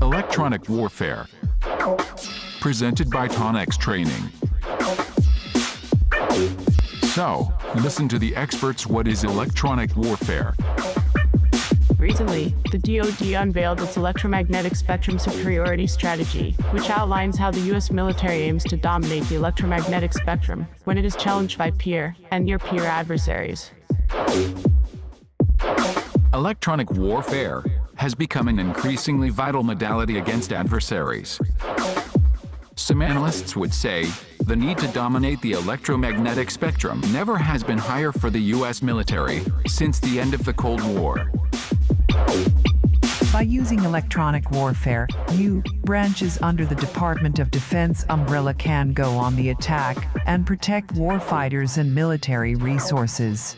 Electronic Warfare. Presented by Tonex Training. So, listen to the experts what is electronic warfare? Recently, the DoD unveiled its electromagnetic spectrum superiority strategy, which outlines how the U.S. military aims to dominate the electromagnetic spectrum when it is challenged by peer and near-peer adversaries. Electronic warfare has become an increasingly vital modality against adversaries. Some analysts would say the need to dominate the electromagnetic spectrum never has been higher for the U.S. military since the end of the Cold War. By using electronic warfare, new branches under the Department of Defense umbrella can go on the attack and protect warfighters and military resources.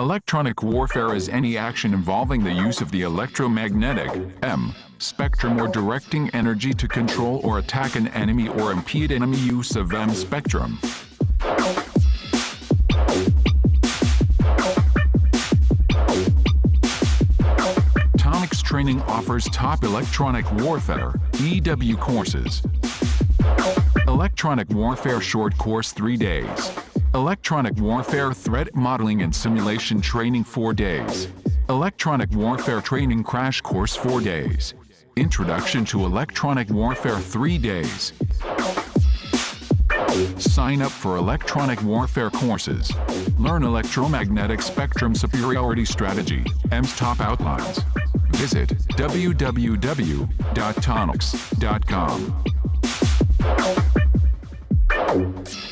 Electronic warfare is any action involving the use of the electromagnetic EM spectrum or directing energy to control or attack an enemy or impede enemy use of EM spectrum. Tonex Training offers top electronic warfare EW courses. Electronic Warfare Short Course 3 days. Electronic Warfare Threat Modeling and Simulation Training 4 days. Electronic Warfare Training Crash Course 4 days. Introduction to Electronic Warfare 3 days. Sign up for electronic warfare courses. Learn electromagnetic spectrum superiority strategy, EMS top outlines. Visit www.tonex.com.